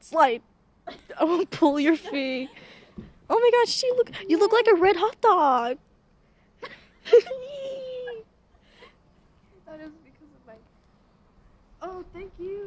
Slide. I won't pull your feet. Oh my gosh, she look you look like a red hot dog. That is because of my. Oh, thank you.